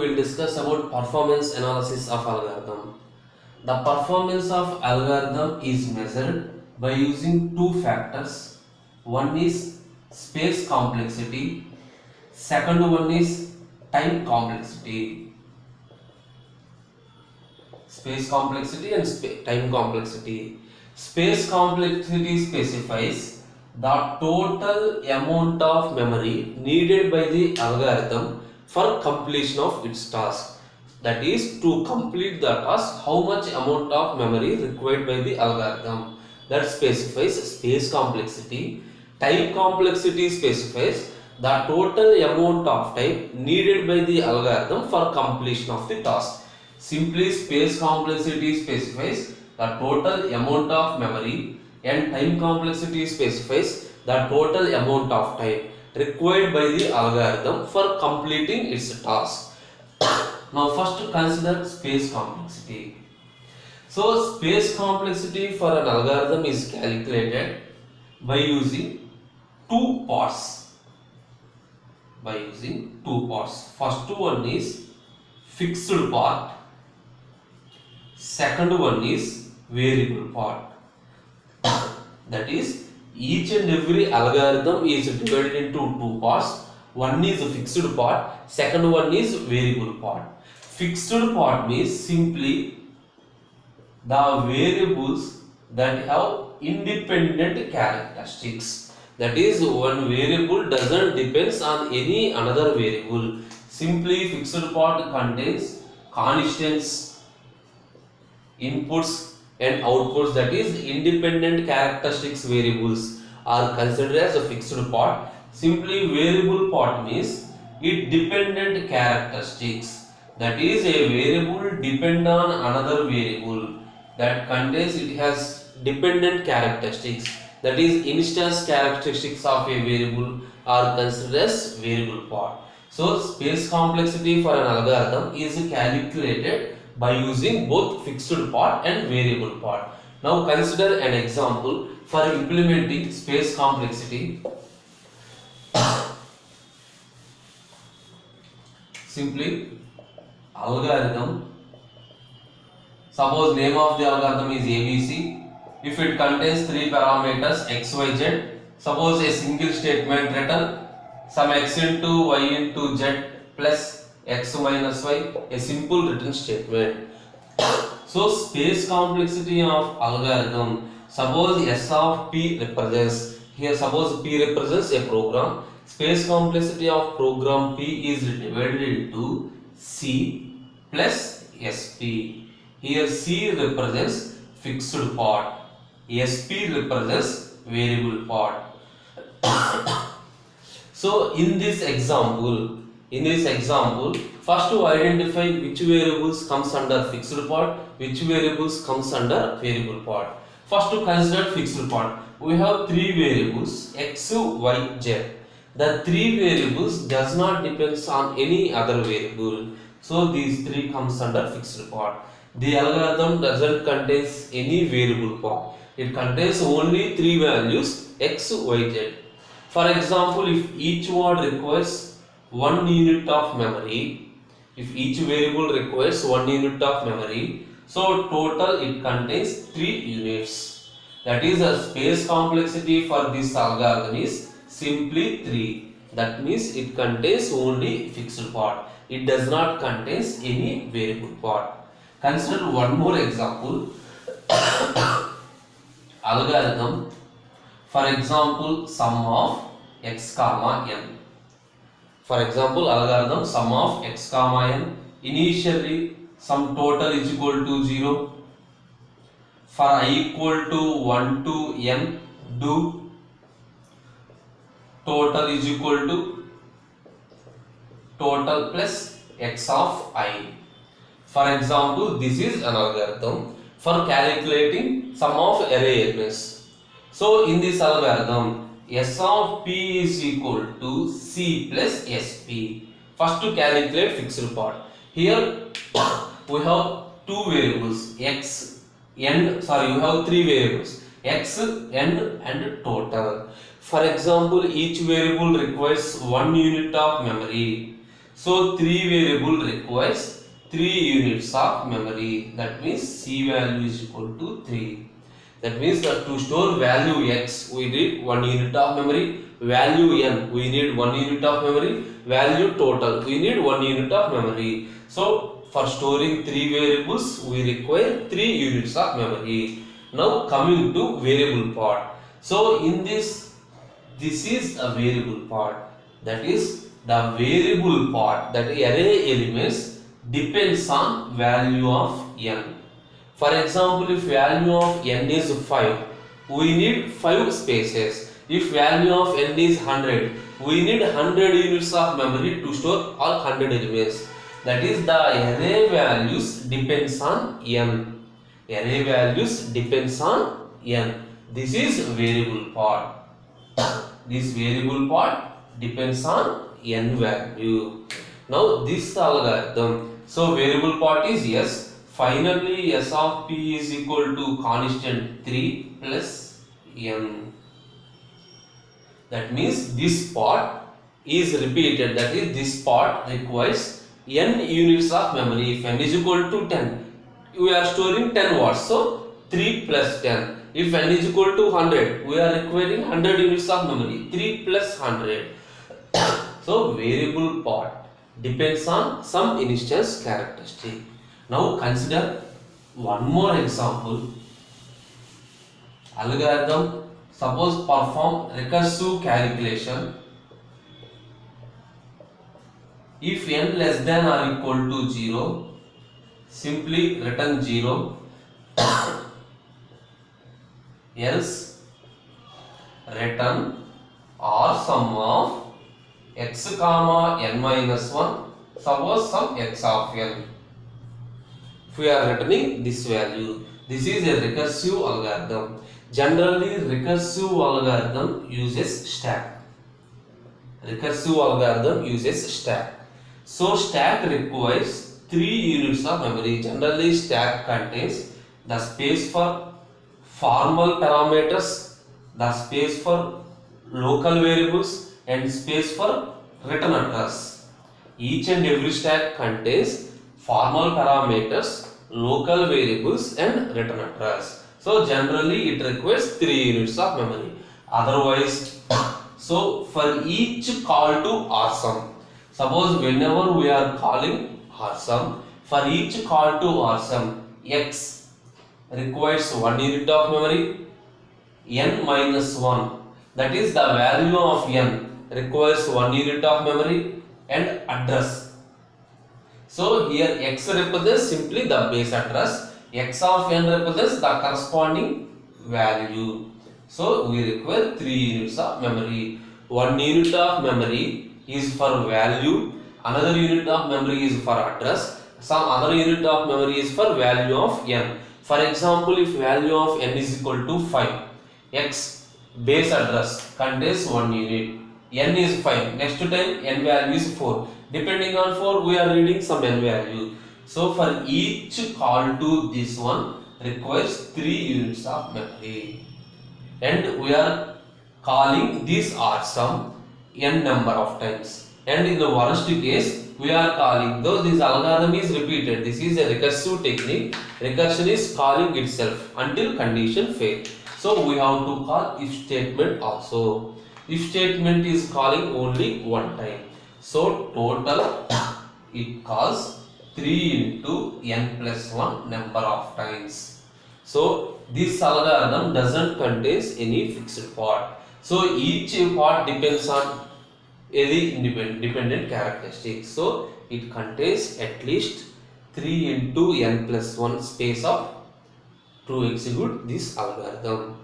we'll discuss about performance analysis of algorithm. The performance of algorithm is measured by using two factors. One is space complexity, second one is time complexity. Space complexity and spa- time complexity. Space complexity specifies the total amount of memory needed by the algorithm for completion of its task. That is to complete the task, how much amount of memory required by the algorithm. That specifies space complexity. Time complexity specifies the total amount of time needed by the algorithm for completion of the task. Simply space complexity specifies the total amount of memory and time complexity specifies the total amount of time required by the algorithm for completing its task. now first consider space complexity. So space complexity for an algorithm is calculated by using two parts. By using two parts. First one is fixed part. Second one is variable part. that is each and every algorithm is divided into two parts. One is a fixed part, second one is variable part. Fixed part means simply the variables that have independent characteristics. That is one variable doesn't depends on any another variable. Simply fixed part contains constants, inputs and outputs that is independent characteristics variables are considered as a fixed part. Simply variable part means it dependent characteristics that is a variable depend on another variable that contains it has dependent characteristics that is instance characteristics of a variable are considered as variable part. So space complexity for an algorithm is calculated by using both fixed part and variable part. Now consider an example for implementing space complexity. Simply algorithm. Suppose name of the algorithm is ABC. If it contains three parameters x, y, z. Suppose a single statement written some x into y into z plus x minus y a simple written statement. So space complexity of algorithm. Suppose s of p represents here suppose p represents a program. Space complexity of program p is divided into c plus sp here c represents fixed part. Sp represents variable part. So in this example, in this example, first to identify which variables comes under fixed part, which variables comes under variable part. First to consider fixed part, we have three variables x, y, z. The three variables does not depends on any other variable. So these three comes under fixed part. The algorithm doesn't contains any variable part. It contains only three values x, y, z. For example, if each word requires one unit of memory, if each variable requires one unit of memory, so total it contains three units. That is the space complexity for this algorithm is simply 3. That means it contains only fixed part. It does not contains any variable part. Consider one more example. algorithm for example sum of x comma n for example algorithm sum of x comma n initially sum total is equal to 0 for i equal to 1 to n do total is equal to total plus x of i for example this is an algorithm for calculating sum of array elements so in this algorithm s of p is equal to c plus sp first to calculate fixed part here we have two variables x and sorry we have three variables x n and total for example each variable requires one unit of memory So three variable requires three units of memory. That means C value is equal to three. That means that to store value x, we need one unit of memory. Value n, we need one unit of memory. Value total, we need one unit of memory. So for storing three variables, we require three units of memory. Now coming to variable part. So in this, this is a variable part. That is the variable part that array elements depends on value of n. For example, if value of n is 5, we need 5 spaces. If value of n is 100, we need 100 units of memory to store all 100 elements. That is the array values depends on n. Array values depends on n. This is variable part. this variable part depends on n value. Now this algorithm. So variable part is s. Finally s of p is equal to constant 3 plus n. That means this part is repeated. That is this part requires n units of memory. If n is equal to 10, we are storing 10 words. So 3 plus 10. If n is equal to 100, we are requiring 100 units of memory. 3 plus 100. so variable part depends on some instance characteristic. Now consider one more example. Algorithm suppose perform recursive calculation. If n less than or equal to 0 simply return 0 else return rsum of x comma n minus 1 suppose sum x of n we are returning this value. This is a recursive algorithm. Generally recursive algorithm uses stack. Recursive algorithm uses stack. So stack requires three units of memory. Generally stack contains the space for formal parameters the space for local variables and space for return address. Each and every stack contains formal parameters, local variables and return address. So generally it requires 3 units of memory. Otherwise, so for each call to rsum, suppose whenever we are calling rsum, for each call to rsum, x requires 1 unit of memory, n minus 1 that is the value of n requires 1 unit of memory and address so here x represents simply the base address, x of n represents the corresponding value. So we require 3 units of memory. 1 unit of memory is for value, another unit of memory is for address, some other unit of memory is for value of n. For example, if value of n is equal to 5, x base address contains 1 unit, n is 5, next time n value is 4 depending on for we are reading some n value. So for each call to this one requires 3 units of memory. And we are calling this rsum n number of times. And in the worst case we are calling though this algorithm is repeated this is a recursive technique recursion is calling itself until condition fail. So we have to call if statement also. If statement is calling only one time so total it calls 3 into n plus 1 number of times. So this algorithm doesn't contains any fixed part. So each part depends on any independent, characteristic. So it contains at least 3 into n plus 1 space of to execute this algorithm.